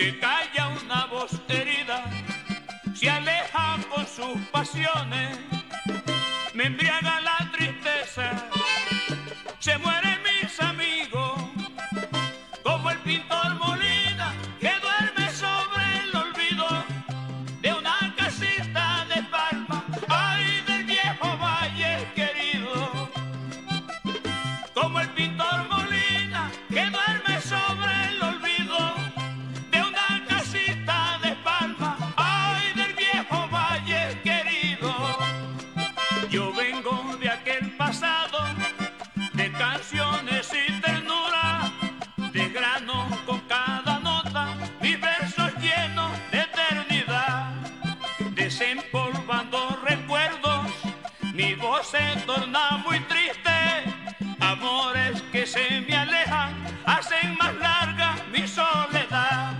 Se calla una voz herida, se aleja con sus pasiones, me embriaga la tristeza, se torna muy triste, amores que se me alejan, hacen más larga mi soledad.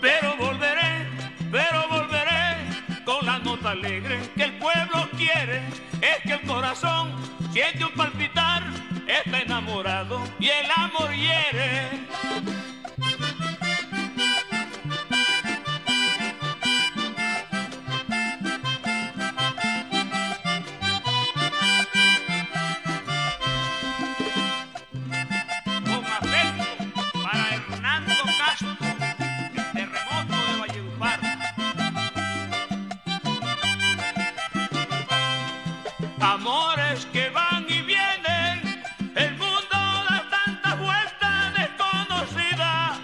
Pero volveré, pero volveré con la nota alegre que el pueblo quiere. Es que el corazón siente un palpitar, está enamorado y el amor hiere. Amores que van y vienen, el mundo da tantas vueltas desconocidas,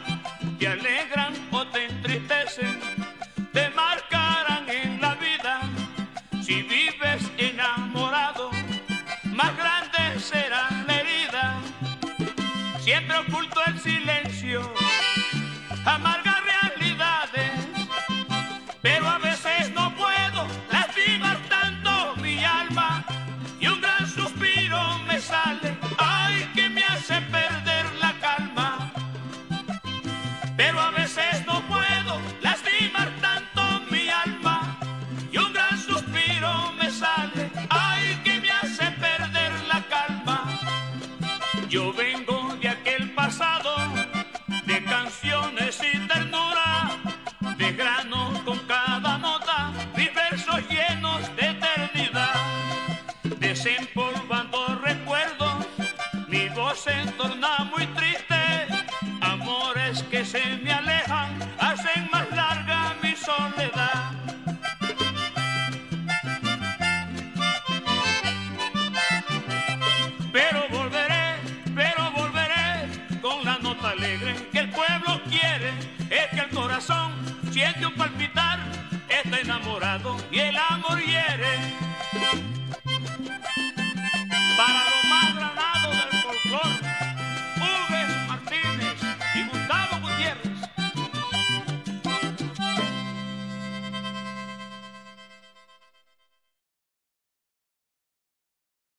te alegran o te entristecen, te marcarán en la vida. Si vives enamorado, más grande será la herida siempre oculto el silencio, desempolvando recuerdos, mi voz se torna muy triste, amores que se me alejan, hacen más larga mi soledad. Pero volveré, pero volveré con la nota alegre que el pueblo quiere. Es que el corazón siente un palpitar, está enamorado y